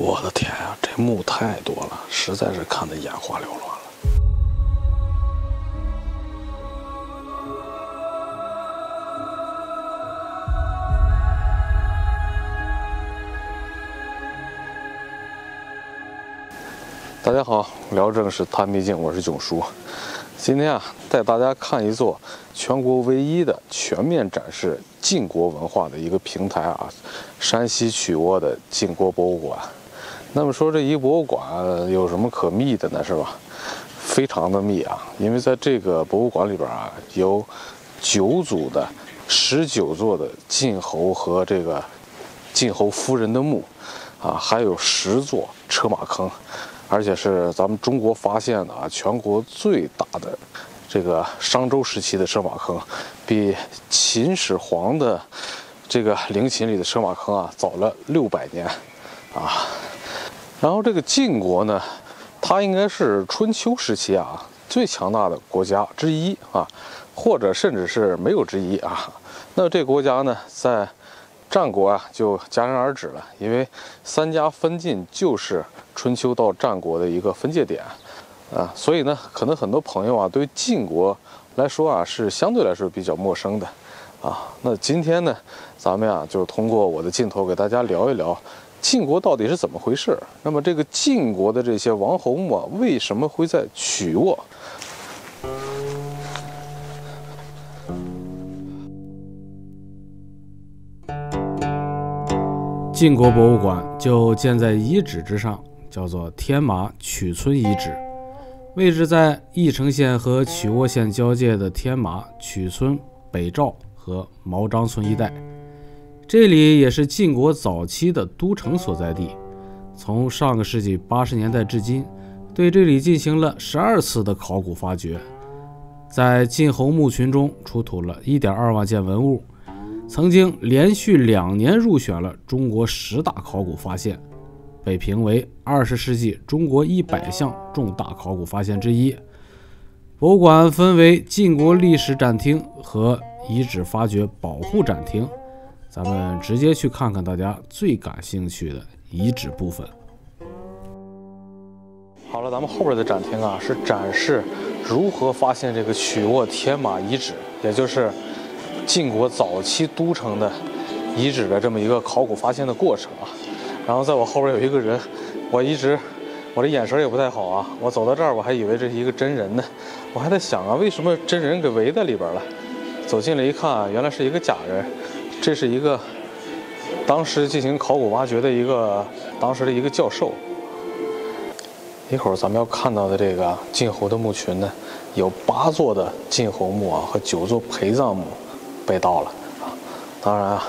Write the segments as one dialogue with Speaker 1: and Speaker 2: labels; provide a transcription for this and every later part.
Speaker 1: 我的天啊，这墓太多了，实在是看得眼花缭乱了。大家好，聊正是谈秘境，我是囧叔。今天啊，带大家看一座全国唯一的全面展示晋国文化的一个平台啊——山西曲沃的晋国博物馆。那么说，这一博物馆有什么可密的呢？是吧？非常的密啊！因为在这个博物馆里边啊，有九组的十九座的晋侯和这个晋侯夫人的墓，啊，还有十座车马坑。而且是咱们中国发现的啊，全国最大的这个商周时期的车马坑，比秦始皇的这个陵寝里的车马坑啊早了六百年啊。然后这个晋国呢，它应该是春秋时期啊最强大的国家之一啊，或者甚至是没有之一啊。那这国家呢，在战国啊就戛然而止了，因为三家分晋就是。春秋到战国的一个分界点，啊，所以呢，可能很多朋友啊，对晋国来说啊，是相对来说比较陌生的，啊，那今天呢，咱们呀，就通过我的镜头给大家聊一聊晋国到底是怎么回事。那么这个晋国的这些王侯墓啊，为什么会在曲沃？
Speaker 2: 晋国博物馆就建在遗址之上。叫做天马曲村遗址，位置在翼城县和曲沃县交界的天马曲村北赵和毛张村一带。这里也是晋国早期的都城所在地。从上个世纪八十年代至今，对这里进行了十二次的考古发掘，在晋侯墓群中出土了一点二万件文物，曾经连续两年入选了中国十大考古发现。被评为二十世纪中国一百项重大考古发现之一。博物馆分为晋国历史展厅和遗址发掘保护展厅。咱们直接去看看大家最感兴趣的遗址部分。
Speaker 1: 好了，咱们后边的展厅啊，是展示如何发现这个曲沃天马遗址，也就是晋国早期都城的遗址的这么一个考古发现的过程啊。然后在我后边有一个人，我一直我这眼神也不太好啊。我走到这儿，我还以为这是一个真人呢，我还在想啊，为什么真人给围在里边了？走近了一看，原来是一个假人。这是一个当时进行考古挖掘的一个当时的一个教授。一会儿咱们要看到的这个晋侯的墓群呢，有八座的晋侯墓啊和九座陪葬墓被盗了啊。当然啊。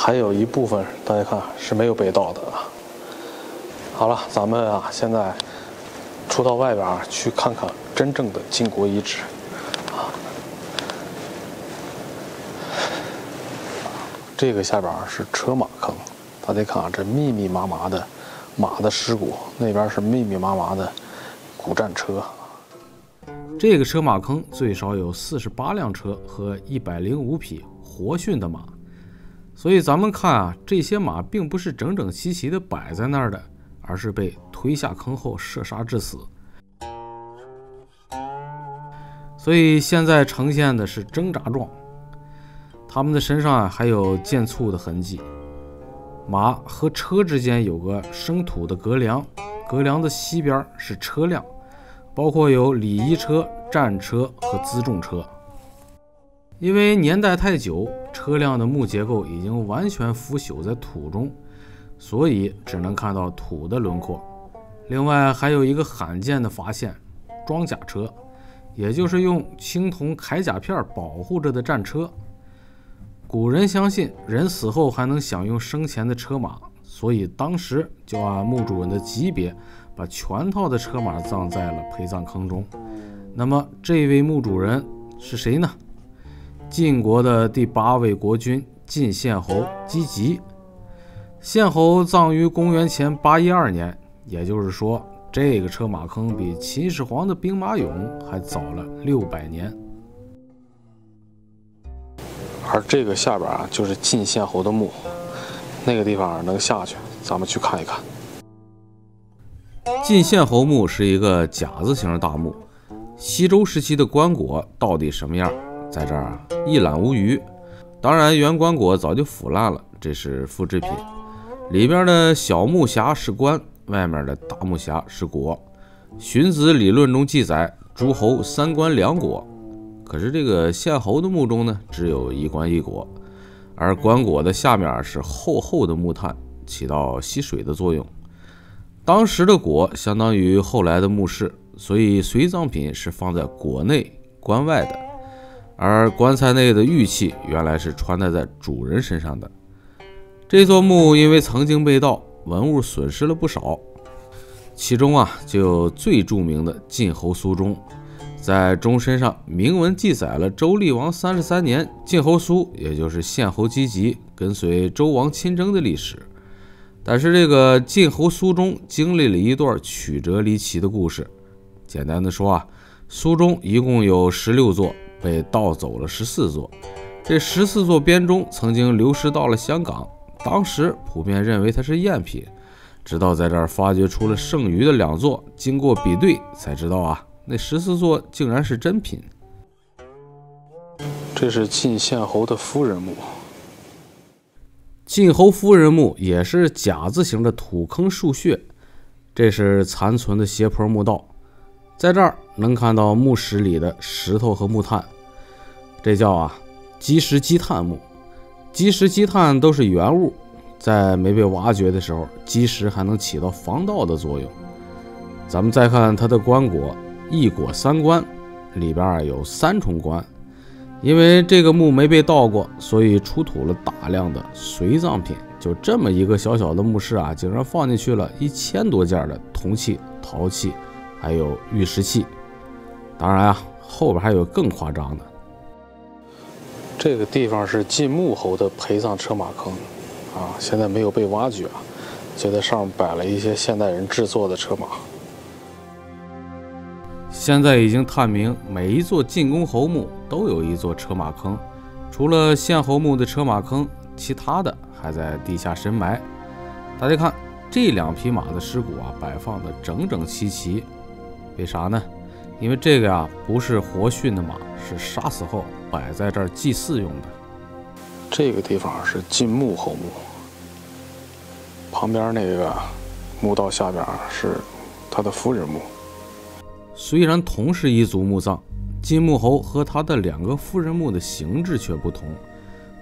Speaker 1: 还有一部分，大家看是没有被盗的啊。好了，咱们啊现在出到外边，去看看真正的晋国遗址这个下边是车马坑，大家看啊，这密密麻麻的马的尸骨，那边是密密麻麻的古战车。
Speaker 2: 这个车马坑最少有四十八辆车和一百零五匹活驯的马。所以咱们看啊，这些马并不是整整齐齐的摆在那儿的，而是被推下坑后射杀致死。所以现在呈现的是挣扎状，他们的身上啊还有剑簇的痕迹。马和车之间有个生土的隔梁，隔梁的西边是车辆，包括有礼仪车、战车和辎重车。因为年代太久，车辆的木结构已经完全腐朽在土中，所以只能看到土的轮廓。另外，还有一个罕见的发现——装甲车，也就是用青铜铠甲片保护着的战车。古人相信人死后还能享用生前的车马，所以当时就按墓主人的级别，把全套的车马葬在了陪葬坑中。那么，这位墓主人是谁呢？晋国的第八位国君晋献侯姬吉，献侯葬于公元前八一二年，也就是说，这个车马坑比秦始皇的兵马俑还早了六百年。
Speaker 1: 而这个下边啊，就是晋献侯的墓，那个地方能下去，咱们去看一看。
Speaker 2: 晋献侯墓是一个甲字形的大墓，西周时期的棺椁到底什么样，在这儿一览无余。当然，原棺椁早就腐烂了，这是复制品。里边的小木匣是棺，外面的大木匣是椁。荀子理论中记载，诸侯三棺两椁。可是这个献侯的墓中呢，只有一棺一椁，而棺椁的下面是厚厚的木炭，起到吸水的作用。当时的椁相当于后来的墓室，所以随葬品是放在椁内、棺外的，而棺材内的玉器原来是穿戴在主人身上的。这座墓因为曾经被盗，文物损失了不少，其中啊就有最著名的晋侯苏钟。在钟身上铭文记载了周厉王三十三年，晋侯苏，也就是献侯姬吉，跟随周王亲征的历史。但是这个晋侯苏钟经历了一段曲折离奇的故事。简单的说啊，苏钟一共有十六座，被盗走了十四座。这十四座编钟曾经流失到了香港，当时普遍认为它是赝品，直到在这儿发掘出了剩余的两座，经过比对才知道啊。那十四座竟然是真品。
Speaker 1: 这是晋献侯的夫人墓。
Speaker 2: 晋侯夫人墓也是甲字形的土坑竖穴，这是残存的斜坡墓道，在这儿能看到墓室里的石头和木炭，这叫啊积石积炭墓。积石积炭都是原物，在没被挖掘的时候，积石还能起到防盗的作用。咱们再看它的棺椁。一椁三棺，里边啊有三重棺，因为这个墓没被盗过，所以出土了大量的随葬品。就这么一个小小的墓室啊，竟然放进去了一千多件的铜器、陶器，还有玉石器。当然啊，后边还有更夸张的。
Speaker 1: 这个地方是晋穆侯的陪葬车马坑，啊，现在没有被挖掘，就在上面摆了一些现代人制作的车马。
Speaker 2: 现在已经探明，每一座晋公侯墓都有一座车马坑，除了献侯墓的车马坑，其他的还在地下深埋。大家看这两匹马的尸骨啊，摆放的整整齐齐，为啥呢？因为这个呀不是活驯的马，是杀死后摆在这儿祭祀用的。
Speaker 1: 这个地方是晋穆侯墓，旁边那个墓道下边是他的夫人墓。
Speaker 2: 虽然同是一族墓葬，金穆侯和他的两个夫人墓的形制却不同。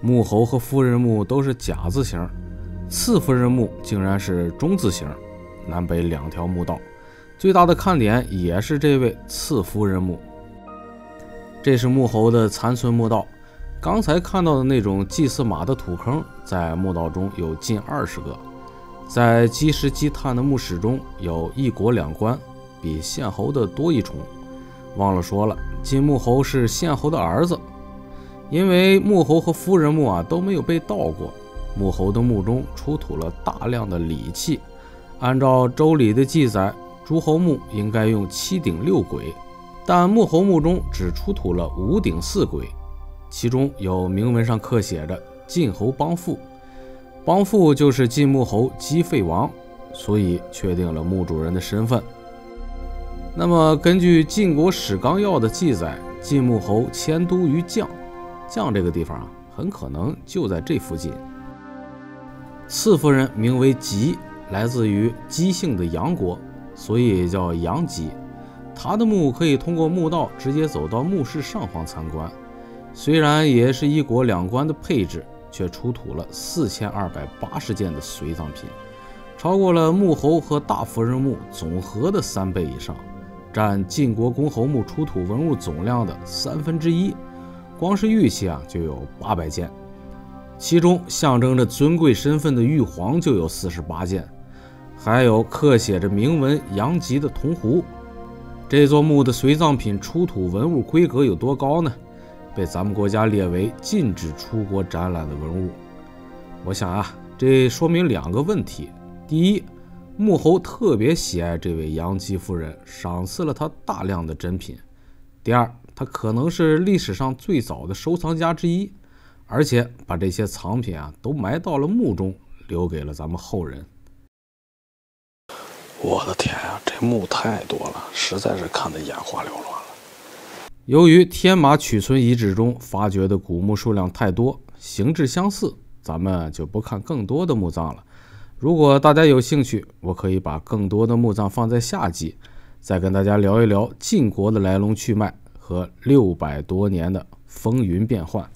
Speaker 2: 穆侯和夫人墓都是甲字形，次夫人墓竟然是中字形，南北两条墓道。最大的看点也是这位次夫人墓。这是穆侯的残存墓道。刚才看到的那种祭祀马的土坑，在墓道中有近二十个。在积石积炭的墓室中有一椁两棺。比献侯的多一重，忘了说了，晋穆侯是献侯的儿子。因为穆侯和夫人墓啊都没有被盗过，穆侯的墓中出土了大量的礼器。按照《周礼》的记载，诸侯墓应该用七鼎六簋，但穆侯墓中只出土了五鼎四簋，其中有铭文上刻写着“晋侯邦父”，邦父就是晋穆侯姬废王，所以确定了墓主人的身份。那么，根据《晋国史纲要》的记载，晋穆侯迁都于绛，绛这个地方啊，很可能就在这附近。次夫人名为姬，来自于姬姓的杨国，所以叫杨姬。他的墓可以通过墓道直接走到墓室上方参观。虽然也是一国两棺的配置，却出土了四千二百八十件的随葬品，超过了穆侯和大夫人墓总和的三倍以上。占晋国公侯墓出土文物总量的三分之一，光是玉器啊就有八百件，其中象征着尊贵身份的玉皇就有四十八件，还有刻写着铭文“阳吉”的铜壶。这座墓的随葬品出土文物规格有多高呢？被咱们国家列为禁止出国展览的文物。我想啊，这说明两个问题：第一，穆侯特别喜爱这位杨姬夫人，赏赐了她大量的珍品。第二，他可能是历史上最早的收藏家之一，而且把这些藏品啊都埋到了墓中，留给了咱们后人。
Speaker 1: 我的天啊，这墓太多了，实在是看得眼花缭乱了。
Speaker 2: 由于天马曲村遗址中发掘的古墓数量太多，形制相似，咱们就不看更多的墓葬了。如果大家有兴趣，我可以把更多的墓葬放在下集，再跟大家聊一聊晋国的来龙去脉和六百多年的风云变幻。